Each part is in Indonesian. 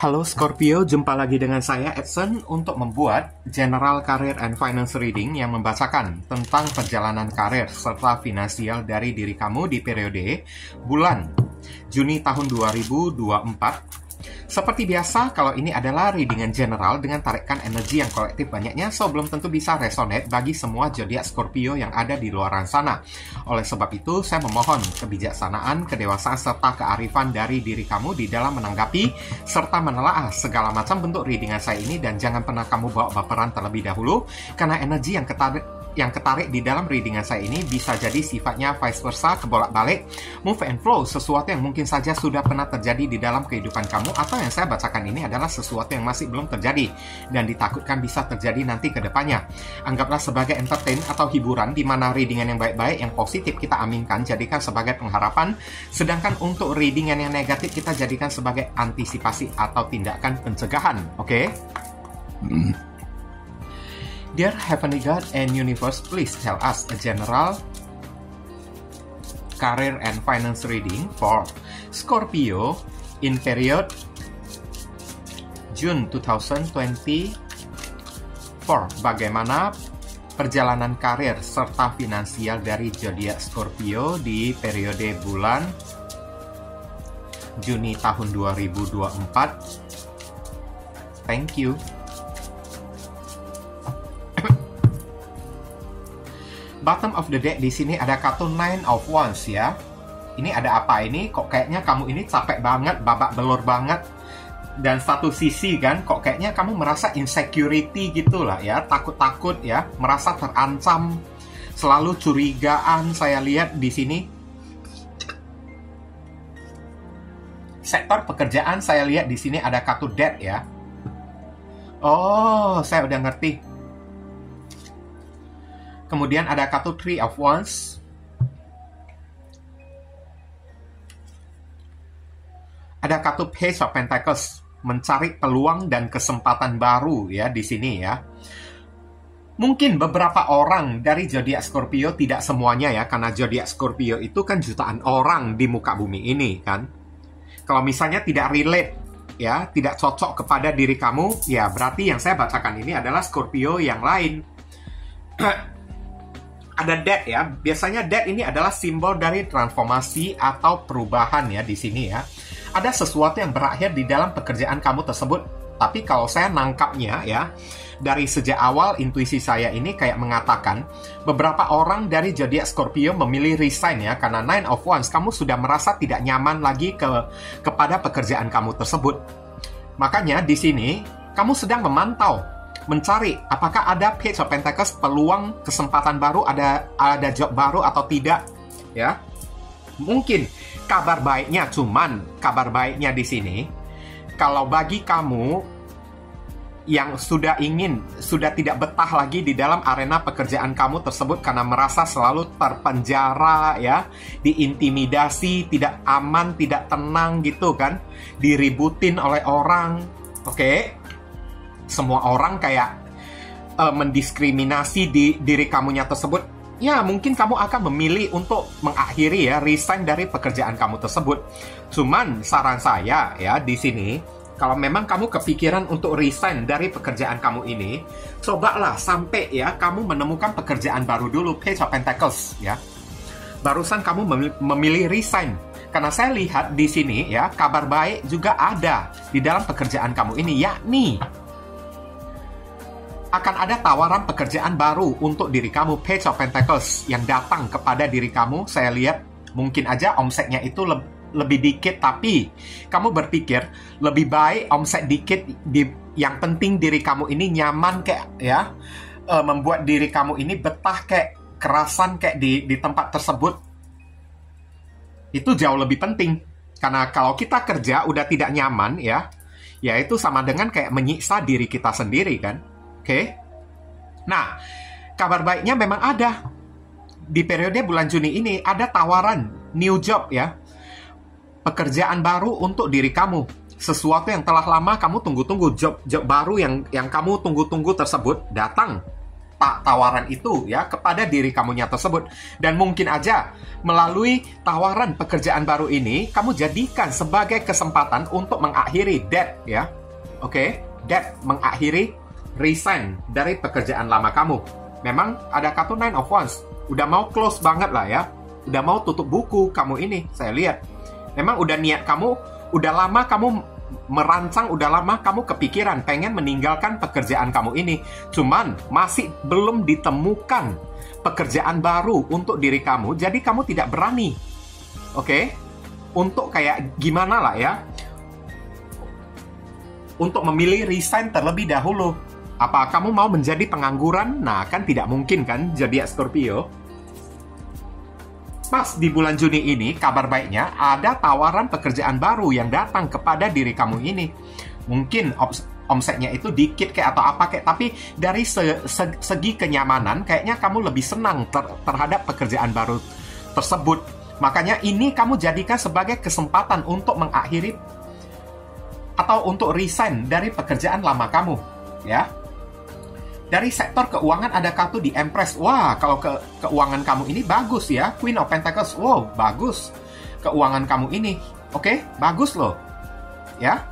Halo Scorpio, jumpa lagi dengan saya Edson untuk membuat General Career and Finance Reading yang membacakan tentang perjalanan karir serta finansial dari diri kamu di periode bulan Juni tahun 2024 seperti biasa, kalau ini adalah readingan general dengan tarikan energi yang kolektif banyaknya, so belum tentu bisa resonate bagi semua zodiak Scorpio yang ada di luar sana. Oleh sebab itu, saya memohon kebijaksanaan, kedewasaan, serta kearifan dari diri kamu di dalam menanggapi serta menelaah segala macam bentuk readingan saya ini dan jangan pernah kamu bawa baperan terlebih dahulu karena energi yang ketarik yang ketarik di dalam readingan saya ini bisa jadi sifatnya vice versa, kebolak-balik, move and flow, sesuatu yang mungkin saja sudah pernah terjadi di dalam kehidupan kamu atau yang saya bacakan ini adalah sesuatu yang masih belum terjadi dan ditakutkan bisa terjadi nanti ke depannya. Anggaplah sebagai entertain atau hiburan di mana readingan yang baik-baik, yang positif kita aminkan, jadikan sebagai pengharapan, sedangkan untuk readingan yang negatif kita jadikan sebagai antisipasi atau tindakan pencegahan. Oke? Okay? Hmm. Dear Heavenly God and Universe, please tell us a general career and finance reading for Scorpio in period June 2024. Bagaimana perjalanan karir serta finansial dari zodiak Scorpio di periode bulan Juni tahun 2024. Thank you. Bottom of the deck di sini ada kartu Nine of Wands ya. Ini ada apa ini? Kok kayaknya kamu ini capek banget, babak belur banget. Dan satu sisi kan, kok kayaknya kamu merasa insecurity gitu lah ya, takut-takut ya, merasa terancam, selalu curigaan. Saya lihat di sini. Sektor pekerjaan saya lihat di sini ada kartu debt ya. Oh, saya udah ngerti Kemudian ada kartu Three of Wands. Ada kartu Page of Pentacles, mencari peluang dan kesempatan baru ya di sini ya. Mungkin beberapa orang dari zodiak Scorpio tidak semuanya ya karena zodiak Scorpio itu kan jutaan orang di muka bumi ini kan. Kalau misalnya tidak relate ya, tidak cocok kepada diri kamu, ya berarti yang saya bacakan ini adalah Scorpio yang lain. ada dead ya. Biasanya dead ini adalah simbol dari transformasi atau perubahan ya di sini ya. Ada sesuatu yang berakhir di dalam pekerjaan kamu tersebut. Tapi kalau saya nangkapnya ya, dari sejak awal intuisi saya ini kayak mengatakan beberapa orang dari zodiak Scorpio memilih resign ya karena Nine of Wands kamu sudah merasa tidak nyaman lagi ke kepada pekerjaan kamu tersebut. Makanya di sini kamu sedang memantau mencari apakah ada page of pentacles peluang kesempatan baru ada ada job baru atau tidak ya mungkin kabar baiknya cuman kabar baiknya di sini kalau bagi kamu yang sudah ingin sudah tidak betah lagi di dalam arena pekerjaan kamu tersebut karena merasa selalu terpenjara ya diintimidasi tidak aman tidak tenang gitu kan diributin oleh orang oke okay? Semua orang kayak uh, mendiskriminasi di diri kamunya tersebut, ya mungkin kamu akan memilih untuk mengakhiri ya resign dari pekerjaan kamu tersebut. Cuman saran saya ya di sini kalau memang kamu kepikiran untuk resign dari pekerjaan kamu ini, cobalah sampai ya kamu menemukan pekerjaan baru dulu, Page of Pentacles ya. Barusan kamu memilih resign karena saya lihat di sini ya kabar baik juga ada di dalam pekerjaan kamu ini yakni akan ada tawaran pekerjaan baru untuk diri kamu Page of Pentacles yang datang kepada diri kamu. Saya lihat mungkin aja omsetnya itu le lebih dikit tapi kamu berpikir lebih baik omset dikit di yang penting diri kamu ini nyaman kayak ya. E, membuat diri kamu ini betah kayak kerasan kayak di di tempat tersebut. Itu jauh lebih penting. Karena kalau kita kerja udah tidak nyaman ya ya itu sama dengan kayak menyiksa diri kita sendiri kan Oke. Nah, kabar baiknya memang ada. Di periode bulan Juni ini ada tawaran new job ya. Pekerjaan baru untuk diri kamu. Sesuatu yang telah lama kamu tunggu-tunggu, job job baru yang yang kamu tunggu-tunggu tersebut datang. ta tawaran itu ya kepada diri kamunya tersebut dan mungkin aja melalui tawaran pekerjaan baru ini kamu jadikan sebagai kesempatan untuk mengakhiri debt ya oke okay? debt mengakhiri resign dari pekerjaan lama kamu memang ada kartu nine of wands udah mau close banget lah ya udah mau tutup buku kamu ini saya lihat memang udah niat kamu udah lama kamu merancang udah lama kamu kepikiran pengen meninggalkan pekerjaan kamu ini. Cuman masih belum ditemukan pekerjaan baru untuk diri kamu, jadi kamu tidak berani. Oke? Okay? Untuk kayak gimana lah ya? Untuk memilih resign terlebih dahulu. Apa kamu mau menjadi pengangguran? Nah, kan tidak mungkin kan jadi Scorpio Pas di bulan Juni ini, kabar baiknya ada tawaran pekerjaan baru yang datang kepada diri kamu ini. Mungkin omsetnya itu dikit kayak atau apa kayak, tapi dari se se segi kenyamanan kayaknya kamu lebih senang ter terhadap pekerjaan baru tersebut. Makanya ini kamu jadikan sebagai kesempatan untuk mengakhiri atau untuk resign dari pekerjaan lama kamu, ya. Dari sektor keuangan ada kartu di Empress. Wah, kalau ke keuangan kamu ini bagus ya. Queen of Pentacles. Wow, bagus. Keuangan kamu ini. Oke, okay, bagus loh. Ya.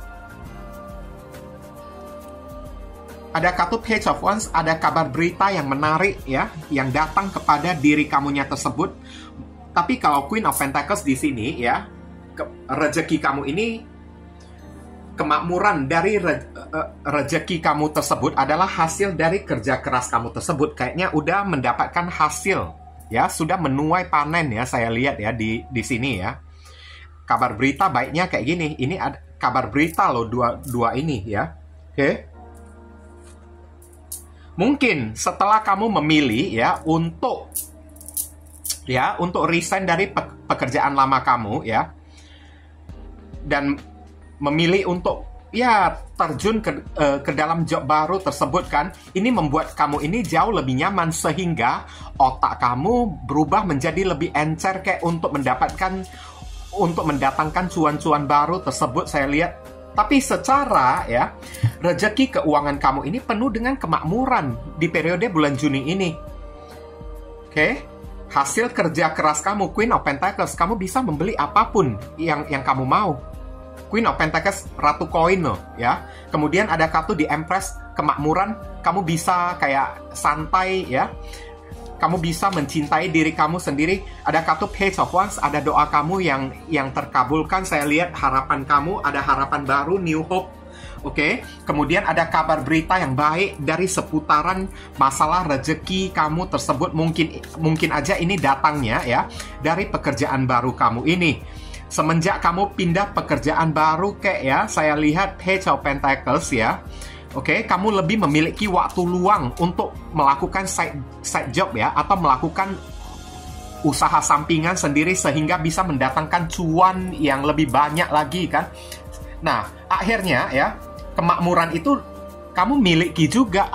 Ada kartu Page of Wands, ada kabar berita yang menarik ya, yang datang kepada diri kamunya tersebut. Tapi kalau Queen of Pentacles di sini ya, rezeki kamu ini kemakmuran dari re, uh, rejeki kamu tersebut adalah hasil dari kerja keras kamu tersebut. Kayaknya udah mendapatkan hasil, ya sudah menuai panen ya. Saya lihat ya di di sini ya. Kabar berita baiknya kayak gini. Ini ada kabar berita loh dua dua ini ya. Oke. Okay. Mungkin setelah kamu memilih ya untuk ya untuk resign dari pekerjaan lama kamu ya dan memilih untuk ya terjun ke uh, ke dalam job baru tersebut kan. Ini membuat kamu ini jauh lebih nyaman sehingga otak kamu berubah menjadi lebih encer kayak untuk mendapatkan untuk mendatangkan cuan-cuan baru tersebut saya lihat. Tapi secara ya rezeki keuangan kamu ini penuh dengan kemakmuran di periode bulan Juni ini. Oke? Okay? hasil kerja keras kamu Queen of Pentacles kamu bisa membeli apa pun yang yang kamu mau Queen of Pentacles ratu koin loh ya. Kemudian ada kartu di Empress kemakmuran, kamu bisa kayak santai ya. Kamu bisa mencintai diri kamu sendiri. Ada kartu Page of Wands, ada doa kamu yang yang terkabulkan. Saya lihat harapan kamu, ada harapan baru, new hope. Oke, okay? kemudian ada kabar berita yang baik dari seputaran masalah rezeki kamu tersebut mungkin mungkin aja ini datangnya ya dari pekerjaan baru kamu ini semenjak kamu pindah pekerjaan baru kayak ya, saya lihat Page of Pentacles ya. Oke, okay, kamu lebih memiliki waktu luang untuk melakukan side side job ya atau melakukan usaha sampingan sendiri sehingga bisa mendatangkan cuan yang lebih banyak lagi kan. Nah, akhirnya ya, kemakmuran itu kamu miliki juga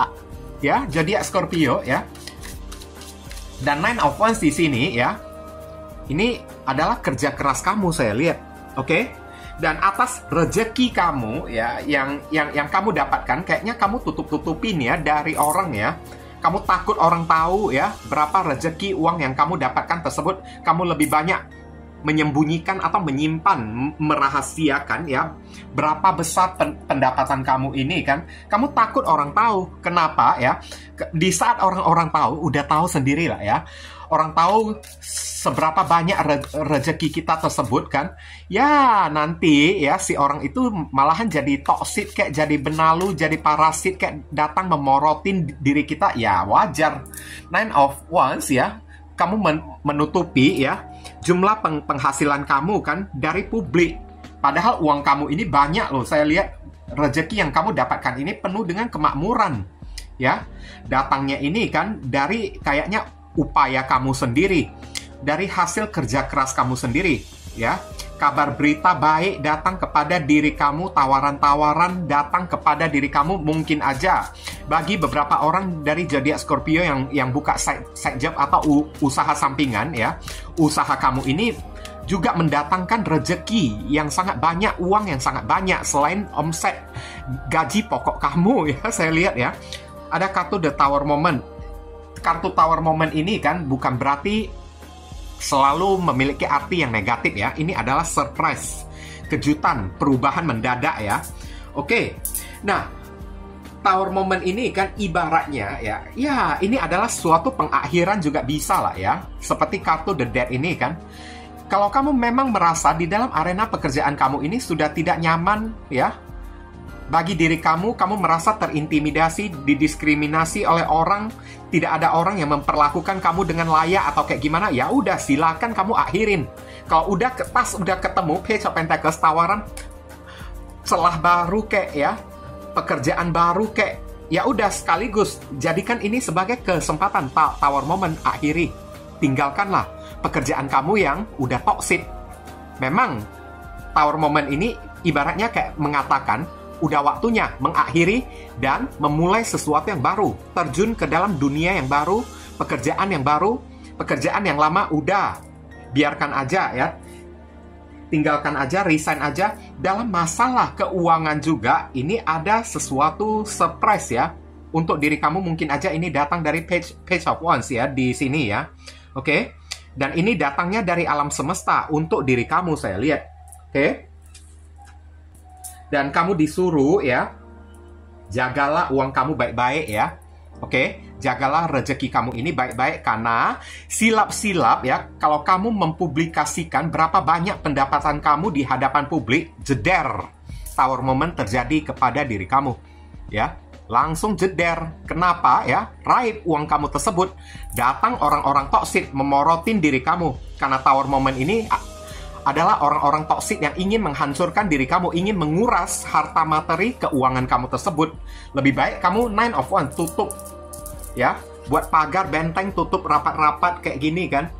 ya. Jadi Scorpio ya. Dan Nine of Wands di sini ya, ini adalah kerja keras kamu saya lihat. Oke? Okay? Dan atas rejeki kamu ya yang yang yang kamu dapatkan kayaknya kamu tutup-tutupin ya dari orang ya. Kamu takut orang tahu ya berapa rejeki uang yang kamu dapatkan tersebut. Kamu lebih banyak menyembunyikan atau menyimpan, merahasiakan ya berapa besar pendapatan kamu ini kan. Kamu takut orang tahu. Kenapa ya? Di saat orang-orang tahu, udah tahu sendiri lah ya orang tahu seberapa banyak re rezeki kita tersebut kan? Ya nanti ya si orang itu malahan jadi toksik kayak jadi benalu jadi parasit kayak datang memorotin diri kita. Ya wajar. Nine of wands ya. Kamu men menutupi ya jumlah peng penghasilan kamu kan dari publik. Padahal uang kamu ini banyak loh. Saya lihat rezeki yang kamu dapatkan ini penuh dengan kemakmuran ya. Datangnya ini kan dari kayaknya upaya kamu sendiri, dari hasil kerja keras kamu sendiri, ya. Kabar berita baik datang kepada diri kamu, tawaran-tawaran datang kepada diri kamu mungkin aja. Bagi beberapa orang dari zodiak Scorpio yang yang buka side, side job atau usaha sampingan ya, usaha kamu ini juga mendatangkan rejeki yang sangat banyak, uang yang sangat banyak selain omset gaji pokok kamu ya. Saya lihat ya. Ada kartu The Tower Moment kartu Tower Moment ini kan bukan berarti selalu memiliki arti yang negatif ya. Ini adalah surprise, kejutan, perubahan mendadak ya. Oke. Nah, Tower Moment ini kan ibaratnya ya, ya ini adalah suatu pengakhiran juga bisa lah ya. Seperti kartu The Dead ini kan. Kalau kamu memang merasa di dalam arena pekerjaan kamu ini sudah tidak nyaman ya, bagi diri kamu, kamu merasa terintimidasi, didiskriminasi oleh orang, tidak ada orang yang memperlakukan kamu dengan layak atau kayak gimana, ya udah silakan kamu akhirin. Kalau udah pas udah ketemu Page of Pentacles tawaran celah baru kayak ya, pekerjaan baru kayak ya udah sekaligus jadikan ini sebagai kesempatan tower moment akhiri. Tinggalkanlah pekerjaan kamu yang udah toxic. Memang tower moment ini ibaratnya kayak mengatakan udah waktunya mengakhiri dan memulai sesuatu yang baru, terjun ke dalam dunia yang baru, pekerjaan yang baru, pekerjaan yang lama udah biarkan aja ya. Tinggalkan aja, resign aja. Dalam masalah keuangan juga, ini ada sesuatu surprise ya. Untuk diri kamu mungkin aja ini datang dari page, page of Wands ya, di sini ya. Oke? Okay? Dan ini datangnya dari alam semesta untuk diri kamu saya lihat. Oke? Okay? Dan kamu disuruh ya, jagalah uang kamu baik-baik ya. Oke, okay? jagalah rezeki kamu ini baik-baik karena silap-silap ya, kalau kamu mempublikasikan berapa banyak pendapatan kamu di hadapan publik, jeder. Tower moment terjadi kepada diri kamu. Ya, langsung jeder. Kenapa ya? Raib uang kamu tersebut. Datang orang-orang toksik memorotin diri kamu. Karena tower moment ini adalah orang-orang toksik yang ingin menghancurkan diri kamu, ingin menguras harta materi keuangan kamu tersebut. Lebih baik kamu nine of one tutup. Ya, buat pagar benteng tutup rapat-rapat kayak gini kan.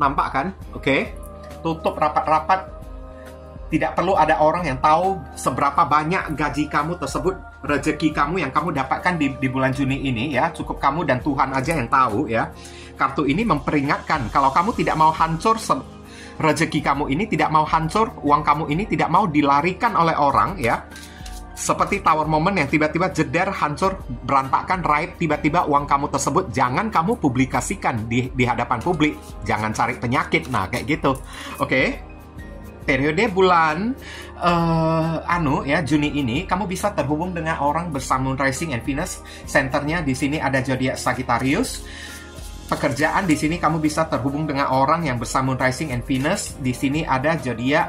Nampak kan? Oke. Okay. Tutup rapat-rapat tidak perlu ada orang yang tahu seberapa banyak gaji kamu tersebut, rezeki kamu yang kamu dapatkan di, di bulan Juni ini ya. Cukup kamu dan Tuhan aja yang tahu ya. Kartu ini memperingatkan kalau kamu tidak mau hancur rezeki kamu ini tidak mau hancur, uang kamu ini tidak mau dilarikan oleh orang ya. Seperti tower moment yang tiba-tiba jeder, hancur, berantakan, raib, tiba-tiba uang kamu tersebut jangan kamu publikasikan di, di hadapan publik. Jangan cari penyakit. Nah, kayak gitu. Oke. Okay? periode bulan uh, anu ya Juni ini kamu bisa terhubung dengan orang bersama Rising and Venus. Centernya di sini ada zodiak Sagittarius. Pekerjaan di sini kamu bisa terhubung dengan orang yang bersama Rising and Venus. Di sini ada zodiak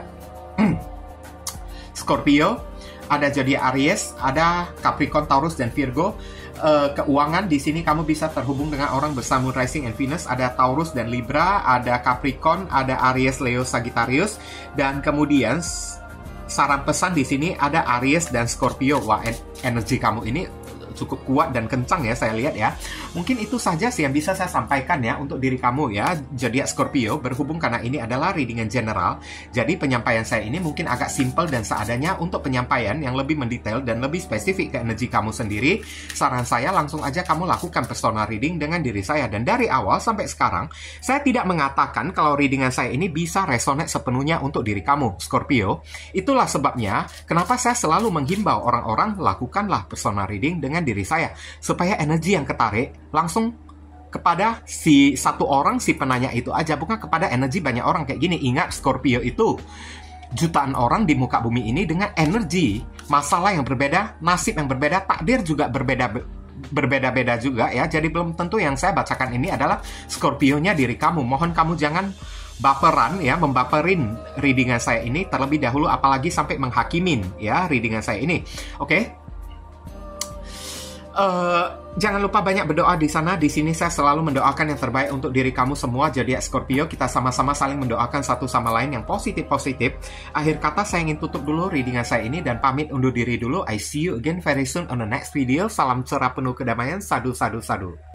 Scorpio, ada zodiak Aries, ada Capricorn, Taurus dan Virgo uh, keuangan di sini kamu bisa terhubung dengan orang bersama Rising and Venus ada Taurus dan Libra, ada Capricorn, ada Aries, Leo, Sagittarius dan kemudian saran pesan di sini ada Aries dan Scorpio. Wah, energi kamu ini cukup kuat dan kencang ya saya lihat ya. Mungkin itu saja sih yang bisa saya sampaikan ya untuk diri kamu ya. Jadi Scorpio berhubung karena ini adalah readingan general. Jadi penyampaian saya ini mungkin agak simple dan seadanya untuk penyampaian yang lebih mendetail dan lebih spesifik ke energi kamu sendiri. Saran saya langsung aja kamu lakukan personal reading dengan diri saya dan dari awal sampai sekarang saya tidak mengatakan kalau readingan saya ini bisa resonate sepenuhnya untuk diri kamu Scorpio. Itulah sebabnya kenapa saya selalu menghimbau orang-orang lakukanlah personal reading dengan diri saya. Supaya energi yang ketarik langsung kepada si satu orang si penanya itu aja bukan kepada energi banyak orang. Kayak gini ingat Scorpio itu jutaan orang di muka bumi ini dengan energi masalah yang berbeda nasib yang berbeda takdir juga berbeda berbeda-beda juga ya. Jadi belum tentu yang saya bacakan ini adalah Scorpio-nya diri kamu. Mohon kamu jangan baperan ya membaperin readingan saya ini terlebih dahulu apalagi sampai menghakimin ya readingan saya ini. Oke? okay? Uh, jangan lupa banyak berdoa di sana. Di sini saya selalu mendoakan yang terbaik untuk diri kamu semua. Jadi Scorpio, kita sama-sama saling mendoakan satu sama lain yang positif-positif. Akhir kata saya ingin tutup dulu readingan saya ini dan pamit undur diri dulu. I see you again very soon on the next video. Salam cerah penuh kedamaian. Sadu, sadu, sadu.